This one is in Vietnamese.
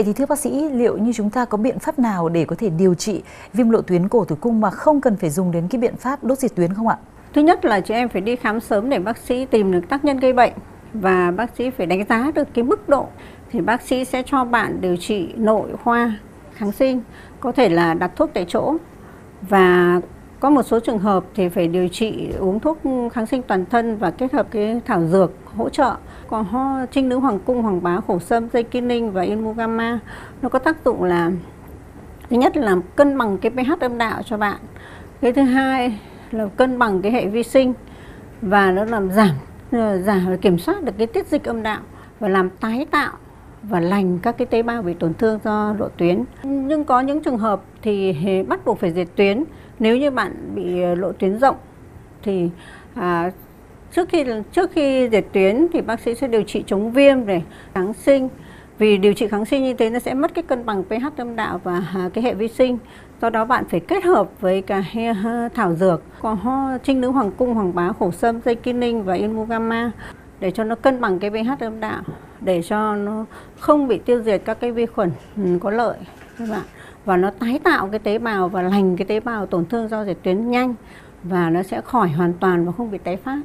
Vậy thì thưa bác sĩ, liệu như chúng ta có biện pháp nào để có thể điều trị viêm lộ tuyến cổ tử cung mà không cần phải dùng đến cái biện pháp đốt diệt tuyến không ạ? Thứ nhất là chị em phải đi khám sớm để bác sĩ tìm được tác nhân gây bệnh và bác sĩ phải đánh giá được cái mức độ thì bác sĩ sẽ cho bạn điều trị nội khoa kháng sinh có thể là đặt thuốc tại chỗ và có một số trường hợp thì phải điều trị uống thuốc kháng sinh toàn thân và kết hợp cái thảo dược hỗ trợ có ho trinh nữ hoàng cung hoàng bá khổ sâm dây kim ninh và inmugama nó có tác dụng là thứ nhất là cân bằng cái pH âm đạo cho bạn cái thứ hai là cân bằng cái hệ vi sinh và nó làm giảm ờ, giảm kiểm soát được cái tiết dịch âm đạo và làm tái tạo và lành các cái tế bào bị tổn thương do lộ tuyến. Nhưng có những trường hợp thì bắt buộc phải diệt tuyến. Nếu như bạn bị ờ, lộ tuyến rộng thì à, trước khi trước khi diệt tuyến thì bác sĩ sẽ điều trị chống viêm này, kháng sinh. Vì điều trị kháng sinh như thế nó sẽ mất cái cân bằng pH âm đạo và à, cái hệ vi sinh. Do đó bạn phải kết hợp với cả thảo dược, có ho trinh nữ hoàng cung, hoàng bá, khổ sâm, dây kim ninh và inmugama để cho nó cân bằng cái pH âm đạo để cho nó không bị tiêu diệt các cái vi khuẩn ừ, có lợi các bạn và nó tái tạo cái tế bào và lành cái tế bào tổn thương do diệt tuyến nhanh và nó sẽ khỏi hoàn toàn và không bị tái phát